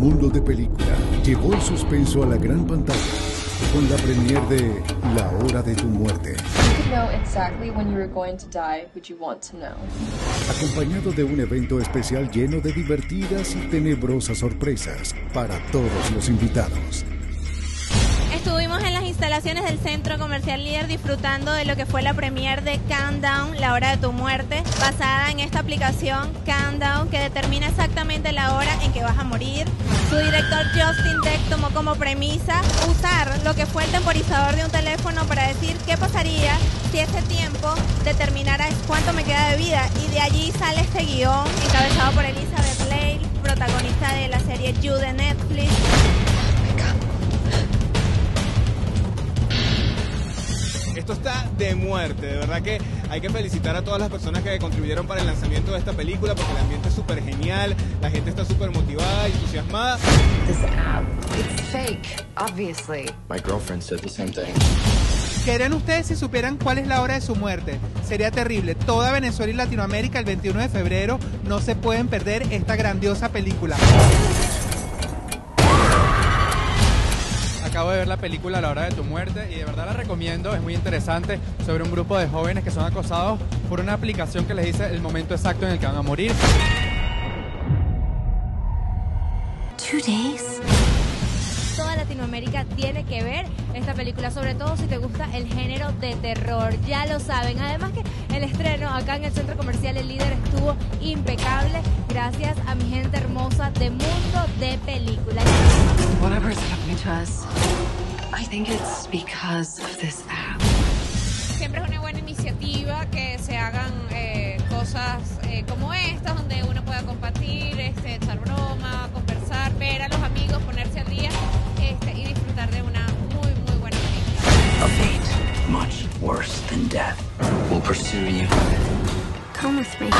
mundo de película llevó el suspenso a la gran pantalla con la premier de La Hora de tu Muerte. Acompañado de un evento especial lleno de divertidas y tenebrosas sorpresas para todos los invitados. Estuvimos en las instalaciones del Centro Comercial Líder disfrutando de lo que fue la premier de Countdown, la hora de tu muerte, basada en esta aplicación Countdown que determina exactamente la hora en que vas a morir. Su director Justin Deck tomó como premisa usar lo que fue el temporizador de un teléfono para decir qué pasaría si ese tiempo determinara cuánto me queda de vida. Y de allí sale este guion encabezado por Elizabeth Lale, protagonista de la serie You de Netflix. Esto está de muerte, de verdad que hay que felicitar a todas las personas que contribuyeron para el lanzamiento de esta película porque el ambiente es súper genial, la gente está súper motivada y entusiasmada. This app, it's fake, obviously. My girlfriend said the same thing. ¿Qué harían ustedes si supieran cuál es la hora de su muerte? Sería terrible. Toda Venezuela y Latinoamérica el 21 de febrero no se pueden perder esta grandiosa película. Acabo de ver la película La hora de tu muerte y de verdad la recomiendo, es muy interesante sobre un grupo de jóvenes que son acosados por una aplicación que les dice el momento exacto en el que van a morir. Days. Toda Latinoamérica tiene que ver esta película, sobre todo si te gusta el género de terror. Ya lo saben. Además que el estreno acá en el centro comercial El Líder estuvo impecable gracias a mi gente hermosa de Mundo de Películas. Whatever's happening to us, I think it's because of this app. Siempre es una buena iniciativa que se hagan eh, cosas eh, como estas, donde uno pueda compartir, este, echar broma, conversar, ver a los amigos, ponerse al día este, y disfrutar de una muy, muy buena película. A fate much worse than death will pursue you. Come with me.